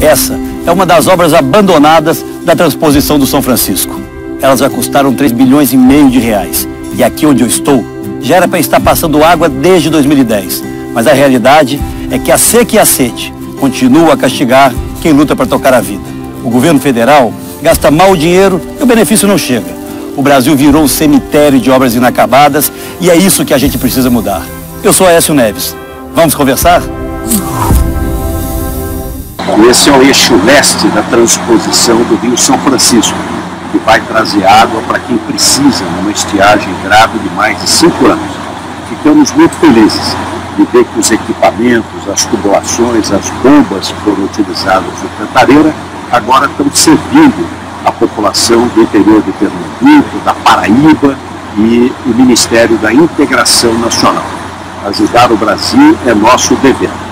Essa é uma das obras abandonadas da transposição do São Francisco. Elas já custaram 3 bilhões e meio de reais. E aqui onde eu estou, já era para estar passando água desde 2010. Mas a realidade é que a seca e a sede continuam a castigar quem luta para tocar a vida. O governo federal gasta mal o dinheiro e o benefício não chega. O Brasil virou um cemitério de obras inacabadas e é isso que a gente precisa mudar. Eu sou Aécio Neves. Vamos conversar? Esse é o eixo leste da transposição do Rio São Francisco, que vai trazer água para quem precisa numa estiagem grave de mais de cinco anos. Ficamos muito felizes de ver que os equipamentos, as tubulações, as bombas que foram utilizadas no Cantareira agora estão servindo a população do interior de Pernambuco, da Paraíba e o Ministério da Integração Nacional. Ajudar o Brasil é nosso dever.